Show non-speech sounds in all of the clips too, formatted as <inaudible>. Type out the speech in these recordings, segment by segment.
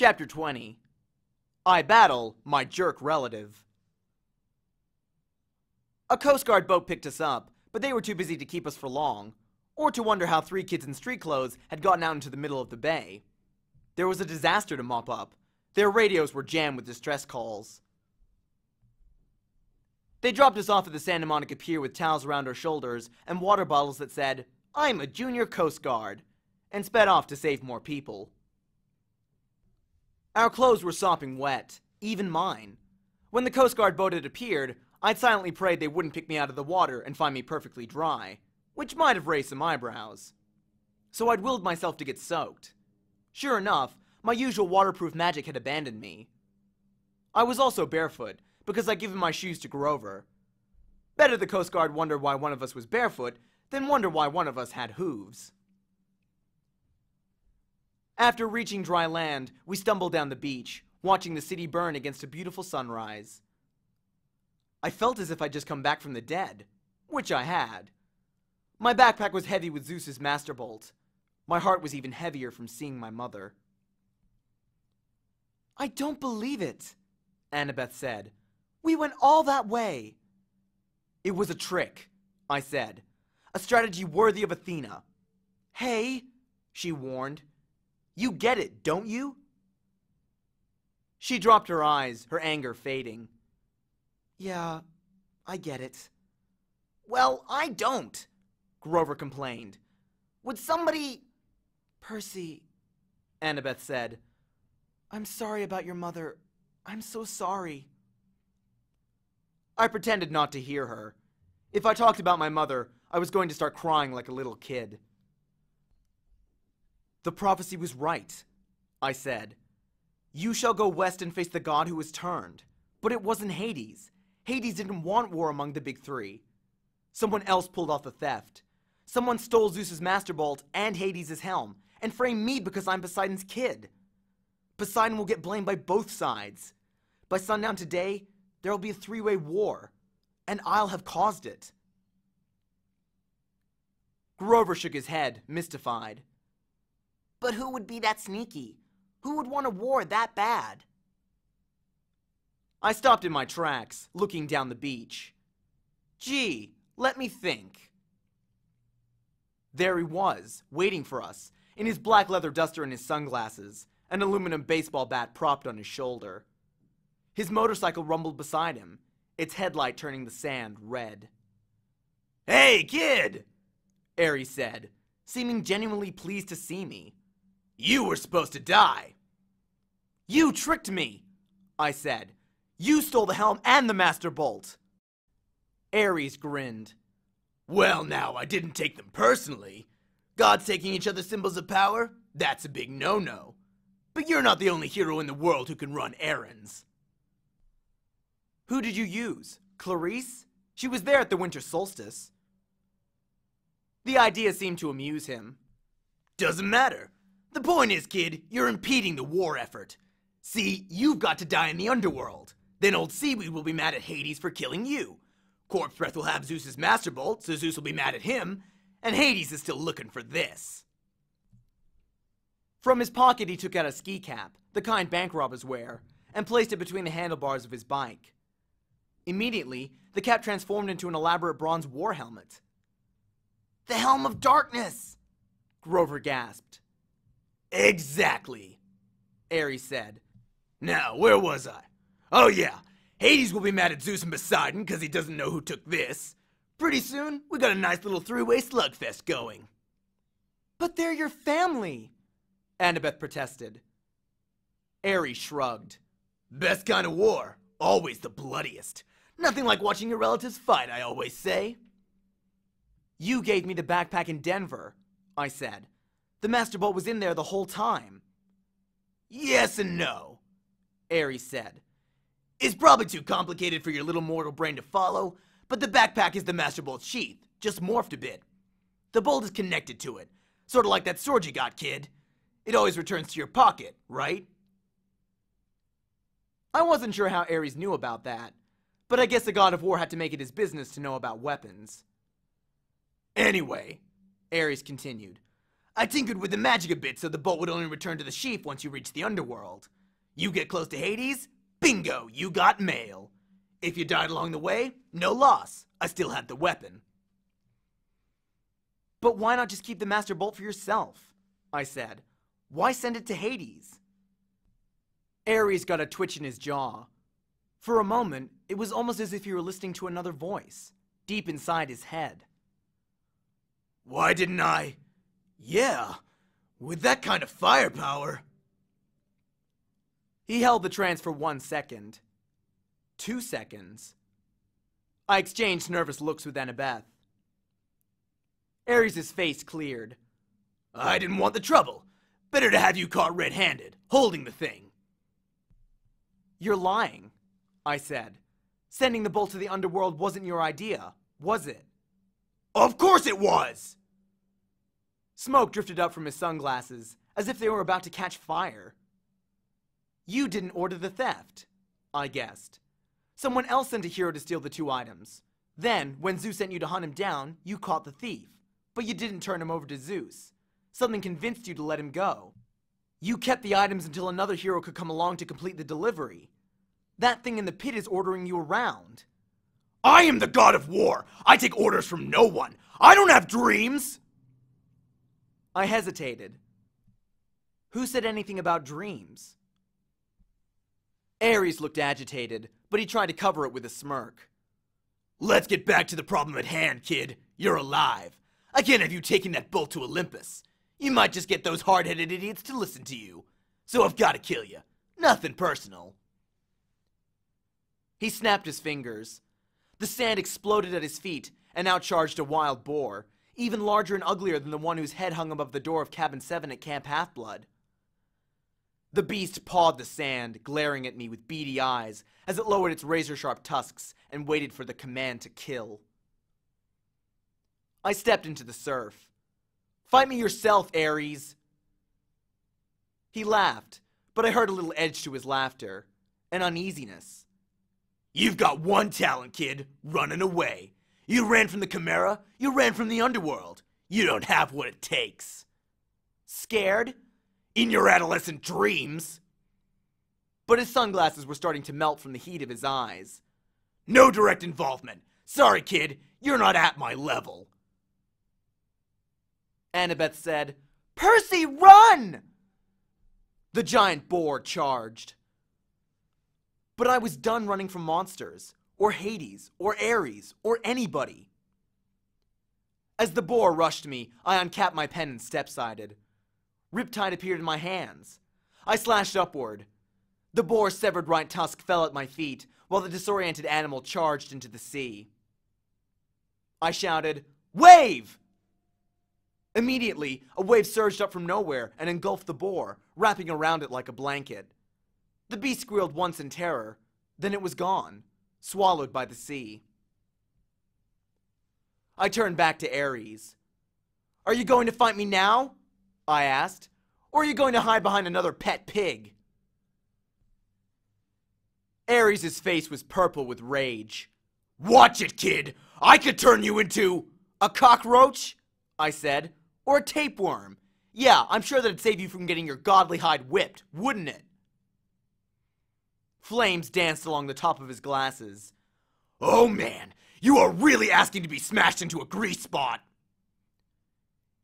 Chapter 20 I Battle My Jerk Relative. A Coast Guard boat picked us up, but they were too busy to keep us for long, or to wonder how three kids in street clothes had gotten out into the middle of the bay. There was a disaster to mop up. Their radios were jammed with distress calls. They dropped us off at the Santa Monica Pier with towels around our shoulders and water bottles that said, I'm a junior Coast Guard, and sped off to save more people. Our clothes were sopping wet, even mine. When the Coast Guard boat had appeared, I'd silently prayed they wouldn't pick me out of the water and find me perfectly dry, which might have raised some eyebrows. So I'd willed myself to get soaked. Sure enough, my usual waterproof magic had abandoned me. I was also barefoot, because I'd given my shoes to Grover. Better the Coast Guard wonder why one of us was barefoot than wonder why one of us had hooves. After reaching dry land, we stumbled down the beach, watching the city burn against a beautiful sunrise. I felt as if I'd just come back from the dead, which I had. My backpack was heavy with Zeus's master bolt. My heart was even heavier from seeing my mother. I don't believe it, Annabeth said. We went all that way. It was a trick, I said. A strategy worthy of Athena. Hey, she warned. You get it, don't you? She dropped her eyes, her anger fading. Yeah, I get it. Well, I don't, Grover complained. Would somebody. Percy, Annabeth said. I'm sorry about your mother. I'm so sorry. I pretended not to hear her. If I talked about my mother, I was going to start crying like a little kid. The prophecy was right, I said. You shall go west and face the god who is turned. But it wasn't Hades. Hades didn't want war among the big three. Someone else pulled off the theft. Someone stole Zeus's master bolt and Hades' helm, and framed me because I'm Poseidon's kid. Poseidon will get blamed by both sides. By sundown today, there will be a three-way war, and I'll have caused it. Grover shook his head, mystified. But who would be that sneaky? Who would want a war that bad? I stopped in my tracks, looking down the beach. Gee, let me think. There he was, waiting for us, in his black leather duster and his sunglasses, an aluminum baseball bat propped on his shoulder. His motorcycle rumbled beside him, its headlight turning the sand red. Hey, kid! Ares said, seeming genuinely pleased to see me. You were supposed to die. You tricked me, I said. You stole the helm and the Master Bolt. Ares grinned. Well, now, I didn't take them personally. Gods taking each other's symbols of power? That's a big no no. But you're not the only hero in the world who can run errands. Who did you use? Clarisse? She was there at the winter solstice. The idea seemed to amuse him. Doesn't matter. The point is, kid, you're impeding the war effort. See, you've got to die in the underworld. Then old Seaweed will be mad at Hades for killing you. Corpse Breath will have Zeus's Master Bolt, so Zeus will be mad at him. And Hades is still looking for this. From his pocket, he took out a ski cap, the kind bank robbers wear, and placed it between the handlebars of his bike. Immediately, the cap transformed into an elaborate bronze war helmet. The Helm of Darkness! Grover gasped. Exactly, Ares said. Now, where was I? Oh, yeah. Hades will be mad at Zeus and Poseidon because he doesn't know who took this. Pretty soon, we got a nice little three way slugfest going. But they're your family, Annabeth protested. Ares shrugged. Best kind of war, always the bloodiest. Nothing like watching your relatives fight, I always say. You gave me the backpack in Denver, I said. The Master Bolt was in there the whole time. Yes and no, Ares said. It's probably too complicated for your little mortal brain to follow, but the backpack is the Master Bolt's sheath, just morphed a bit. The bolt is connected to it, sort of like that sword you got, kid. It always returns to your pocket, right? I wasn't sure how Ares knew about that, but I guess the god of war had to make it his business to know about weapons. Anyway, Ares continued, I tinkered with the magic a bit so the bolt would only return to the sheath once you reached the underworld. You get close to Hades, bingo, you got mail. If you died along the way, no loss. I still had the weapon. But why not just keep the Master Bolt for yourself? I said. Why send it to Hades? Ares got a twitch in his jaw. For a moment, it was almost as if he were listening to another voice, deep inside his head. Why didn't I? Yeah, with that kind of firepower. He held the trance for one second. Two seconds. I exchanged nervous looks with Annabeth. Ares' face cleared. I didn't want the trouble. Better to have you caught red handed, holding the thing. You're lying, I said. Sending the bolt to the underworld wasn't your idea, was it? Of course it was! Smoke drifted up from his sunglasses, as if they were about to catch fire. You didn't order the theft, I guessed. Someone else sent a hero to steal the two items. Then, when Zeus sent you to hunt him down, you caught the thief. But you didn't turn him over to Zeus. Something convinced you to let him go. You kept the items until another hero could come along to complete the delivery. That thing in the pit is ordering you around. I am the god of war! I take orders from no one! I don't have dreams! I hesitated. Who said anything about dreams? Ares looked agitated, but he tried to cover it with a smirk. Let's get back to the problem at hand, kid. You're alive. I can't have you taking that bolt to Olympus. You might just get those hard-headed idiots to listen to you. So I've got to kill you. Nothing personal. He snapped his fingers. The sand exploded at his feet and out charged a wild boar, even larger and uglier than the one whose head hung above the door of Cabin 7 at Camp Half-Blood. The beast pawed the sand, glaring at me with beady eyes as it lowered its razor-sharp tusks and waited for the command to kill. I stepped into the surf. Fight me yourself, Ares! He laughed, but I heard a little edge to his laughter, an uneasiness. You've got one talent, kid, running away. You ran from the Chimera, you ran from the underworld. You don't have what it takes. Scared? In your adolescent dreams? But his sunglasses were starting to melt from the heat of his eyes. No direct involvement. Sorry, kid, you're not at my level. Annabeth said, Percy, run! The giant boar charged. But I was done running from monsters, or Hades, or Ares, or anybody. As the boar rushed me, I uncapped my pen and step-sided. Riptide appeared in my hands. I slashed upward. The boar's severed right tusk fell at my feet, while the disoriented animal charged into the sea. I shouted, Wave! Immediately, a wave surged up from nowhere and engulfed the boar, wrapping around it like a blanket. The beast squealed once in terror, then it was gone, swallowed by the sea. I turned back to Ares. Are you going to fight me now? I asked. Or are you going to hide behind another pet pig? Ares' face was purple with rage. Watch it, kid! I could turn you into a cockroach, I said, or a tapeworm. Yeah, I'm sure that'd save you from getting your godly hide whipped, wouldn't it? Flames danced along the top of his glasses. Oh man, you are really asking to be smashed into a grease spot!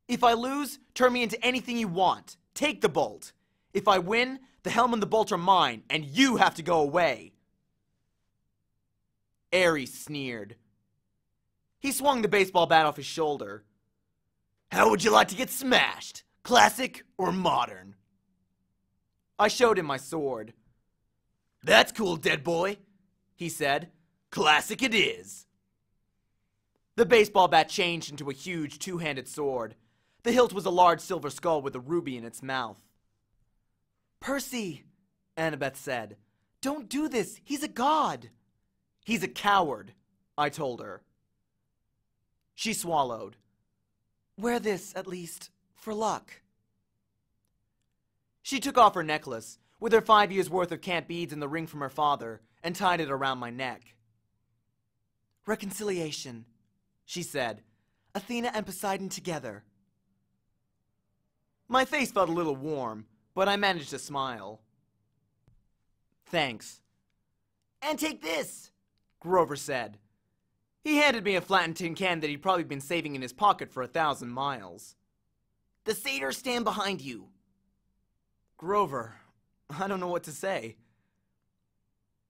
If I lose, turn me into anything you want. Take the bolt. If I win, the helm and the bolt are mine, and you have to go away. Ares sneered. He swung the baseball bat off his shoulder. How would you like to get smashed? Classic or modern? I showed him my sword. That's cool, dead boy, he said. Classic it is. The baseball bat changed into a huge two-handed sword. The hilt was a large silver skull with a ruby in its mouth. Percy, Annabeth said, don't do this. He's a god. He's a coward, I told her. She swallowed. Wear this, at least, for luck. She took off her necklace, with her five years' worth of camp beads and the ring from her father, and tied it around my neck. Reconciliation, she said. Athena and Poseidon together. My face felt a little warm, but I managed to smile. Thanks. And take this, Grover said. He handed me a flattened tin can that he'd probably been saving in his pocket for a thousand miles. The satyrs stand behind you. Grover, <laughs> I don't know what to say.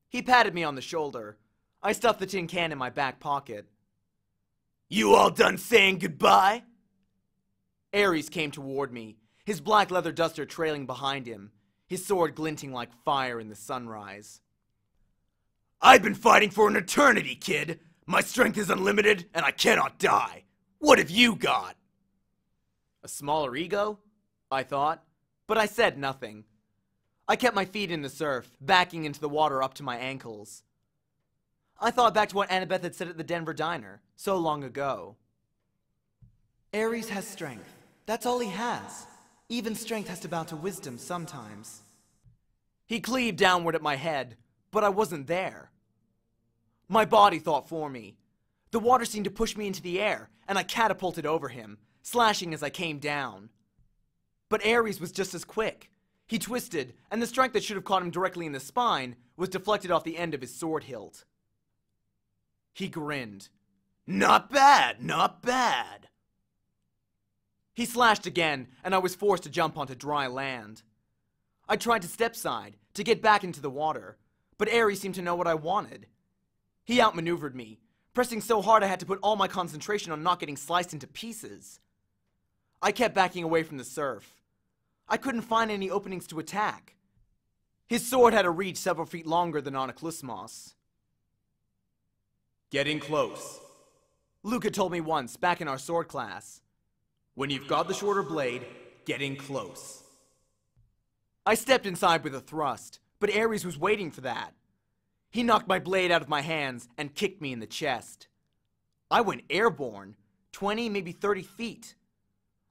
He patted me on the shoulder. I stuffed the tin can in my back pocket. You all done saying goodbye? Ares came toward me, his black leather duster trailing behind him, his sword glinting like fire in the sunrise. I've been fighting for an eternity, kid. My strength is unlimited, and I cannot die. What have you got? A smaller ego? I thought, but I said nothing. I kept my feet in the surf, backing into the water up to my ankles. I thought back to what Annabeth had said at the Denver diner, so long ago. Ares has strength. That's all he has. Even strength has to bow to wisdom sometimes. He cleaved downward at my head, but I wasn't there. My body thought for me. The water seemed to push me into the air, and I catapulted over him, slashing as I came down. But Ares was just as quick. He twisted, and the strike that should have caught him directly in the spine was deflected off the end of his sword hilt. He grinned. Not bad, not bad. He slashed again, and I was forced to jump onto dry land. I tried to step side, to get back into the water, but Ares seemed to know what I wanted. He outmaneuvered me, pressing so hard I had to put all my concentration on not getting sliced into pieces. I kept backing away from the surf. I couldn't find any openings to attack. His sword had a reach several feet longer than Anaklusmos. Getting close. Luca told me once, back in our sword class. When you've got the shorter blade, getting close. I stepped inside with a thrust, but Ares was waiting for that. He knocked my blade out of my hands and kicked me in the chest. I went airborne, 20, maybe 30 feet.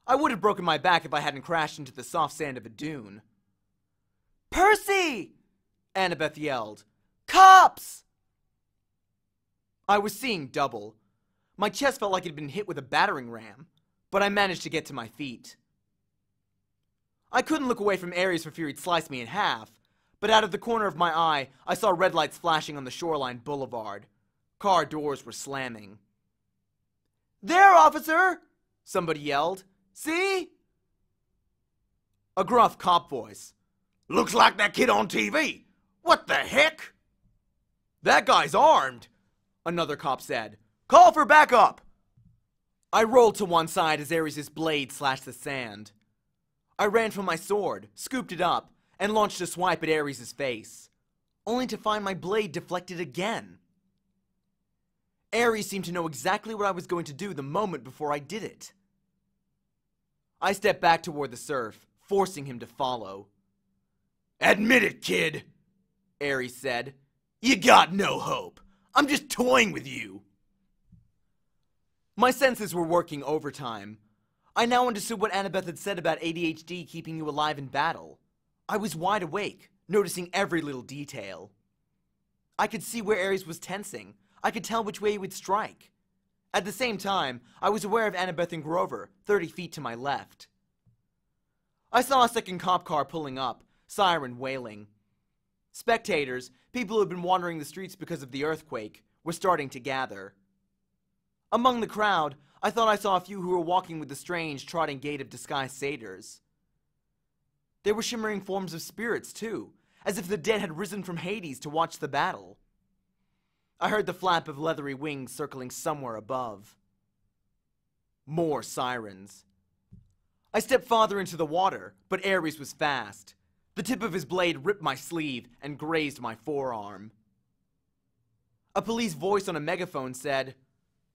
I would have broken my back if I hadn't crashed into the soft sand of a dune. Percy! Annabeth yelled. Cops! I was seeing double. My chest felt like it had been hit with a battering ram, but I managed to get to my feet. I couldn't look away from Ares for fear he'd slice me in half, but out of the corner of my eye, I saw red lights flashing on the shoreline boulevard. Car doors were slamming. There, officer! Somebody yelled. See? A gruff cop voice. Looks like that kid on TV. What the heck? That guy's armed, another cop said. Call for backup! I rolled to one side as Ares' blade slashed the sand. I ran for my sword, scooped it up, and launched a swipe at Ares' face, only to find my blade deflected again. Ares seemed to know exactly what I was going to do the moment before I did it. I stepped back toward the surf, forcing him to follow. Admit it, kid, Ares said. You got no hope. I'm just toying with you. My senses were working overtime. I now understood what Annabeth had said about ADHD keeping you alive in battle. I was wide awake, noticing every little detail. I could see where Ares was tensing. I could tell which way he would strike. At the same time, I was aware of Annabeth and Grover, 30 feet to my left. I saw a second cop car pulling up, siren wailing. Spectators, people who had been wandering the streets because of the earthquake, were starting to gather. Among the crowd, I thought I saw a few who were walking with the strange, trotting gait of disguised satyrs. There were shimmering forms of spirits, too, as if the dead had risen from Hades to watch the battle. I heard the flap of leathery wings circling somewhere above. More sirens. I stepped farther into the water, but Ares was fast. The tip of his blade ripped my sleeve and grazed my forearm. A police voice on a megaphone said,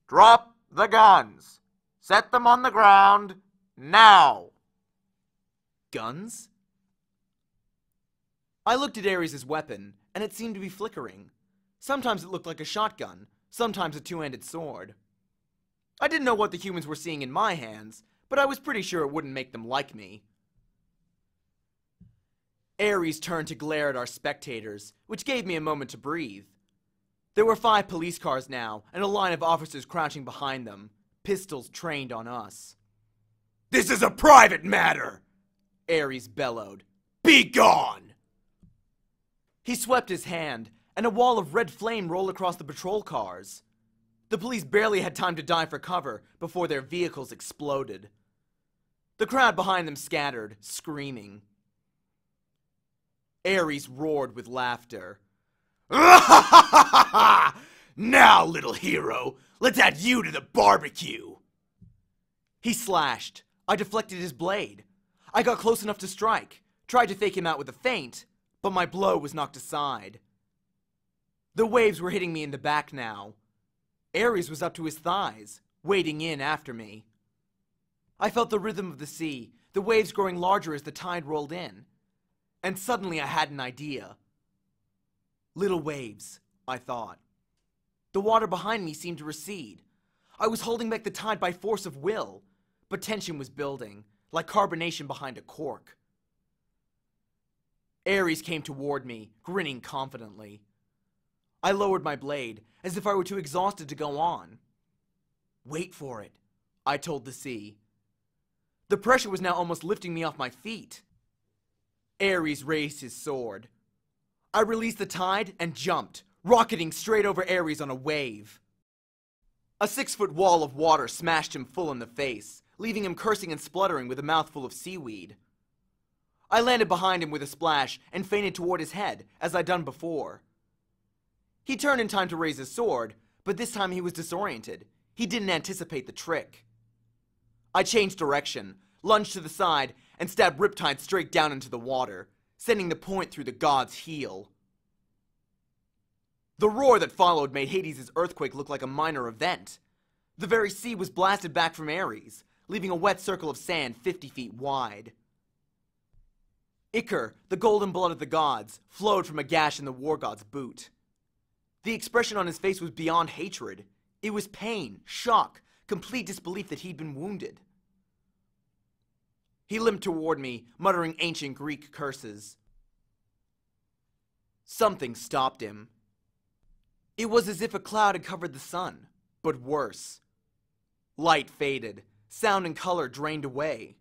Drop the guns! Set them on the ground, now! Guns? I looked at Ares' weapon, and it seemed to be flickering. Sometimes it looked like a shotgun, sometimes a two-handed sword. I didn't know what the humans were seeing in my hands, but I was pretty sure it wouldn't make them like me. Ares turned to glare at our spectators, which gave me a moment to breathe. There were five police cars now, and a line of officers crouching behind them, pistols trained on us. This is a private matter, Ares bellowed. Be gone! He swept his hand, and a wall of red flame rolled across the patrol cars. The police barely had time to dive for cover before their vehicles exploded. The crowd behind them scattered, screaming. Ares roared with laughter. <laughs> now, little hero, let's add you to the barbecue. He slashed. I deflected his blade. I got close enough to strike, tried to fake him out with a feint, but my blow was knocked aside. The waves were hitting me in the back now. Ares was up to his thighs, wading in after me. I felt the rhythm of the sea, the waves growing larger as the tide rolled in. And suddenly I had an idea. Little waves, I thought. The water behind me seemed to recede. I was holding back the tide by force of will, but tension was building, like carbonation behind a cork. Ares came toward me, grinning confidently. I lowered my blade, as if I were too exhausted to go on. Wait for it, I told the sea. The pressure was now almost lifting me off my feet. Ares raised his sword. I released the tide and jumped, rocketing straight over Ares on a wave. A six foot wall of water smashed him full in the face, leaving him cursing and spluttering with a mouthful of seaweed. I landed behind him with a splash and feinted toward his head, as I'd done before. He turned in time to raise his sword, but this time he was disoriented. He didn't anticipate the trick. I changed direction, lunged to the side, and stabbed Riptide straight down into the water, sending the point through the god's heel. The roar that followed made Hades' earthquake look like a minor event. The very sea was blasted back from Ares, leaving a wet circle of sand 50 feet wide. Ichor, the golden blood of the gods, flowed from a gash in the war god's boot. The expression on his face was beyond hatred. It was pain, shock, complete disbelief that he'd been wounded. He limped toward me, muttering ancient Greek curses. Something stopped him. It was as if a cloud had covered the sun, but worse. Light faded, sound and color drained away.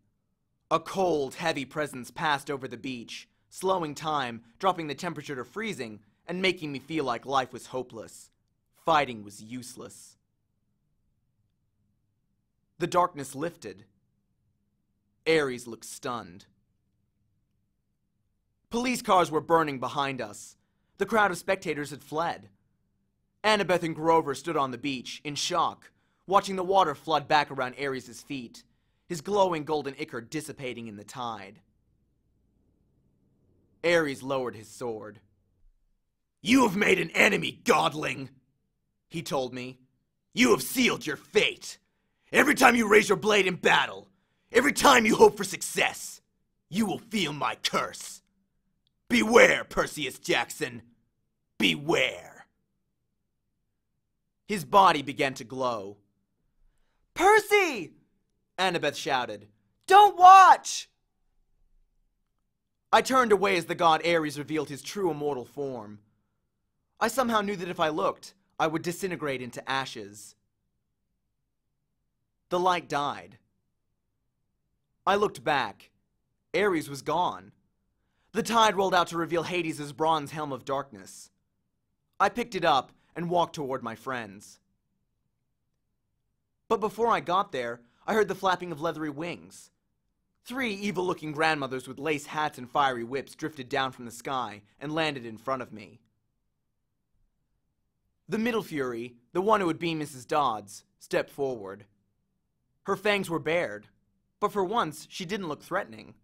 A cold, heavy presence passed over the beach, slowing time, dropping the temperature to freezing, and making me feel like life was hopeless. Fighting was useless. The darkness lifted. Ares looked stunned. Police cars were burning behind us. The crowd of spectators had fled. Annabeth and Grover stood on the beach, in shock, watching the water flood back around Ares' feet, his glowing golden ichor dissipating in the tide. Ares lowered his sword. You have made an enemy, godling, he told me. You have sealed your fate. Every time you raise your blade in battle, every time you hope for success, you will feel my curse. Beware, Perseus Jackson. Beware. His body began to glow. Percy! Annabeth shouted. Don't watch! I turned away as the god Ares revealed his true immortal form. I somehow knew that if I looked, I would disintegrate into ashes. The light died. I looked back. Ares was gone. The tide rolled out to reveal Hades' bronze helm of darkness. I picked it up and walked toward my friends. But before I got there, I heard the flapping of leathery wings. Three evil looking grandmothers with lace hats and fiery whips drifted down from the sky and landed in front of me. The middle Fury, the one who would be Mrs. Dodds, stepped forward. Her fangs were bared, but for once she didn't look threatening.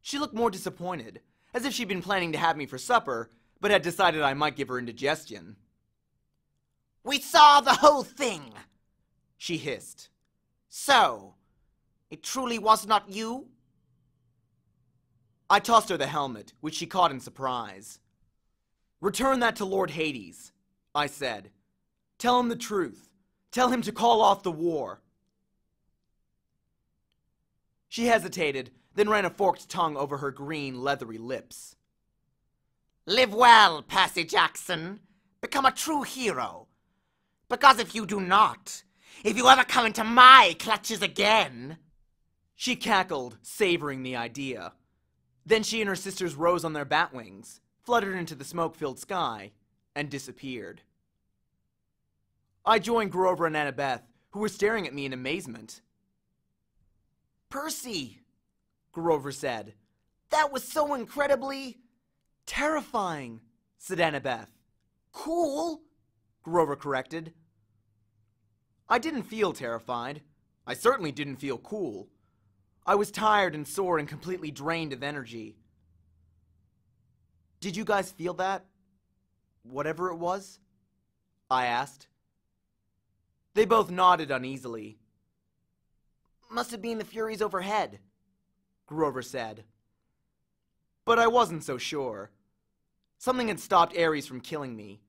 She looked more disappointed, as if she'd been planning to have me for supper, but had decided I might give her indigestion. We saw the whole thing, she hissed. So, it truly was not you? I tossed her the helmet, which she caught in surprise. Return that to Lord Hades, I said. Tell him the truth. Tell him to call off the war. She hesitated, then ran a forked tongue over her green, leathery lips. Live well, Percy Jackson. Become a true hero. Because if you do not, if you ever come into my clutches again... She cackled, savoring the idea. Then she and her sisters rose on their bat wings, fluttered into the smoke filled sky, and disappeared. I joined Grover and Annabeth, who were staring at me in amazement. Percy, Grover said. that was so incredibly Terrifying, said Annabeth. cool. Grover corrected. I didn't feel terrified. I certainly didn't feel cool. I was tired and sore and completely drained of energy. Did you guys feel that? Whatever it was? I asked. They both nodded uneasily. Must have been the Furies overhead. Grover said. But I wasn't so sure. Something had stopped Ares from killing me,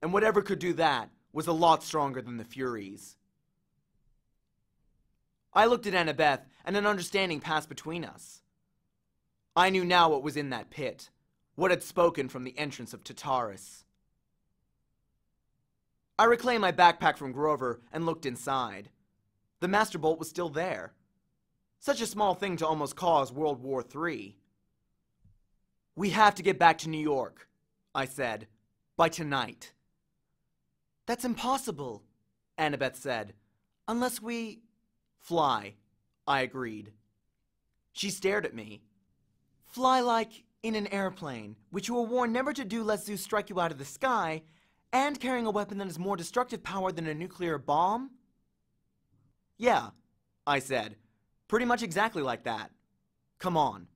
and whatever could do that was a lot stronger than the Furies. I looked at Annabeth, and an understanding passed between us. I knew now what was in that pit, what had spoken from the entrance of Tartarus. I reclaimed my backpack from Grover and looked inside. The Master Bolt was still there. Such a small thing to almost cause World War III. We have to get back to New York, I said, by tonight. That's impossible, Annabeth said, unless we fly, I agreed. She stared at me. Fly like in an airplane, which you were warned never to do lest Zeus strike you out of the sky, and carrying a weapon that has more destructive power than a nuclear bomb? Yeah, I said. Pretty much exactly like that. Come on.